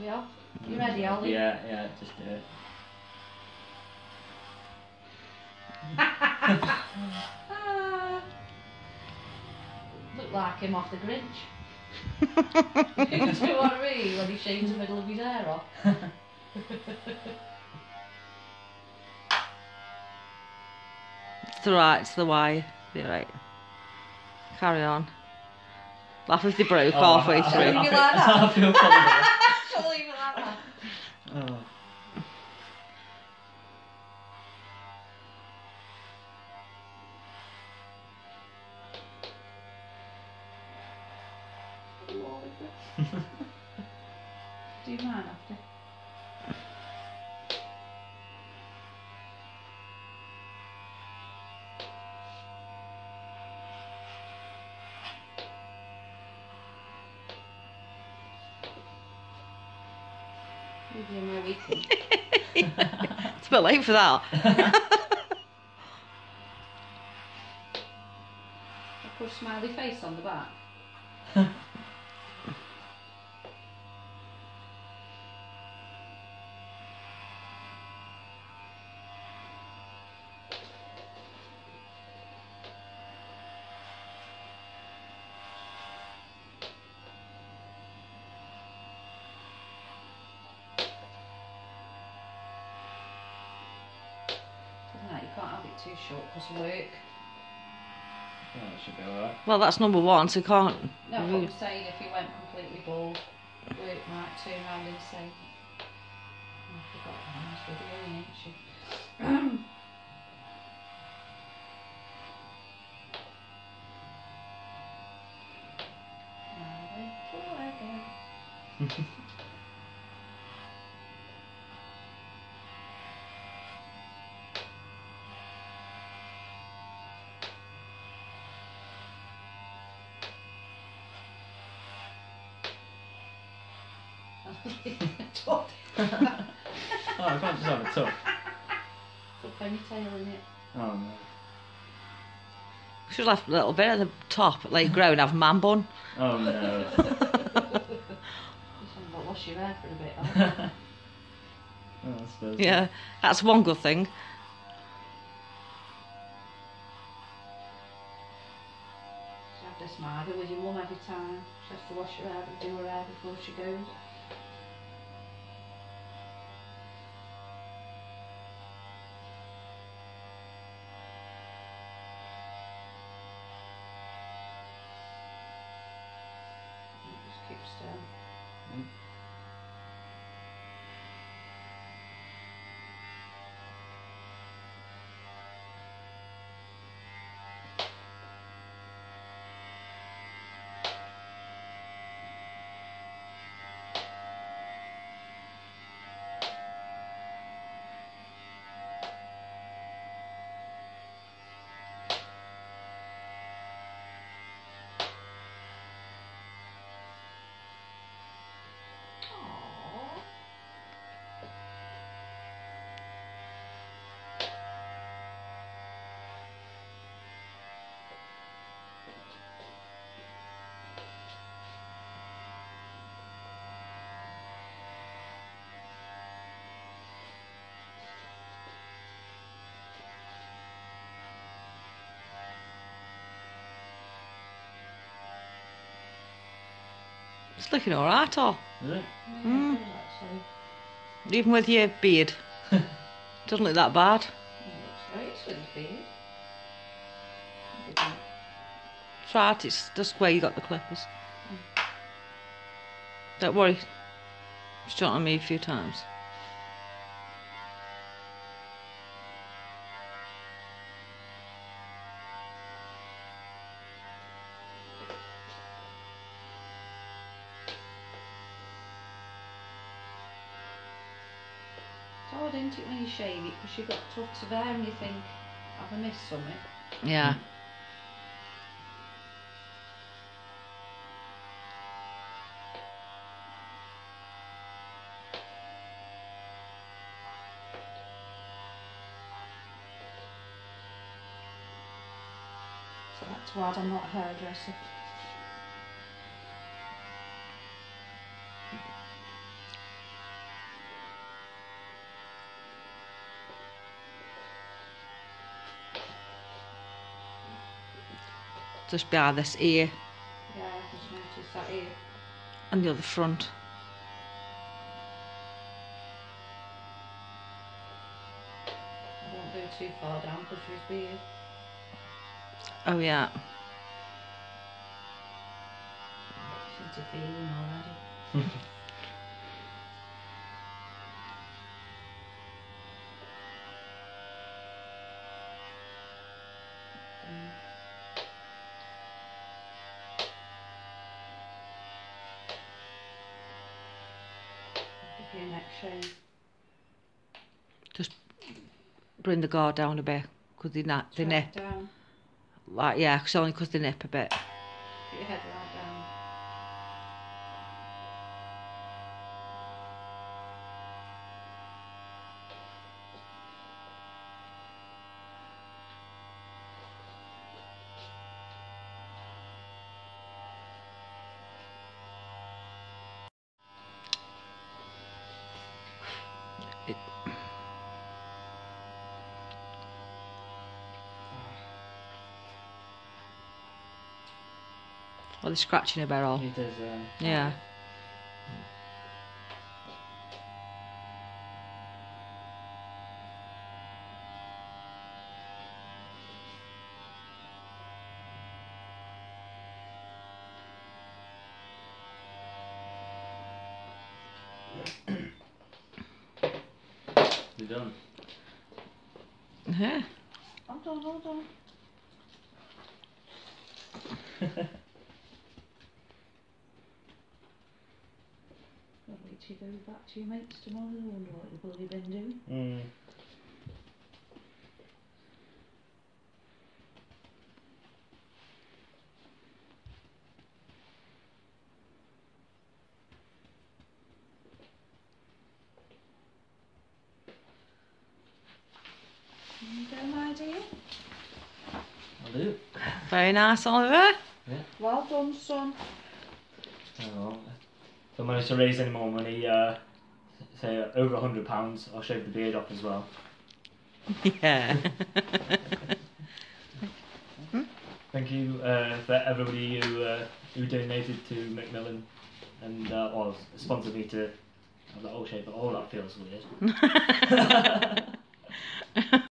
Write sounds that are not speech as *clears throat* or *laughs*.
We off? You ready, Ollie? Yeah, yeah, just do it. Ah. *laughs* Look like him off the Grinch. *laughs* *laughs* you know what I mean? When he shaves the middle of his hair off. It's the right, it's the why. You're right. Carry on. Laugh if they broke Oh, halfway I- through. Leave it like that. I feel funny. Shall Do you mind after? Leave you my weekend. *laughs* It's a bit late for that. I *laughs* put a smiley face on the back. Can't have it too short because of work. Yeah, that should be alright. Well, that's number one, so you can't. No, but really- I'm saying if he went completely bald, work might turn around and say, oh, I forgot that nice video, ain't she? *clears throat* Now they go again. *laughs* Oh, I can't just have a tuck. Put ponytail in it. Oh no. Should have left a little bit at the top, like grow and have man bun. Oh no. Just have to wash your hair for a bit. *laughs* oh, I suppose. Yeah, that's one good thing. She have to smile with your mum every time. She has to wash her hair and do her hair before she goes. Just keep still. It's looking alright, all. Is it? Yeah, Mm. it. Even with your beard. *laughs* Doesn't look that bad. It looks great with his beard. Look at that. It's right, it's just where you got the clippers. Don't worry. It's shot on me a few times. Isn't it, when you shave it, because you've got tufts of hair and you think, have I missed something? Yeah. So that's why I'm not a hairdresser. Just behind this ear Yeah, I just noticed that here. and the other front. I won't go too far down because of his beard. Oh yeah. She's a feeling already. *laughs* Mm. Give you a neck shave. Bring the guard down a bit because they, na- they nip. Down. Like yeah, 'cause only 'cause they nip a bit. Put your head right down. Or they're scratching a barrel. all. He does. Um, Yeah. you done. Yeah. Hold on, hold on. You go back to your mates tomorrow. I wonder what you've bloody been doing. Mm. My dear. I'll do. Very nice, Oliver. Well done, son. Oh, if I manage to raise any more money, uh, say uh, over a hundred pounds, I'll shave the beard off as well. Yeah. *laughs* Thank you uh, for everybody who uh, who donated to Macmillan and uh, or sponsored me to have that whole shape. But all that feels weird. *laughs* *laughs*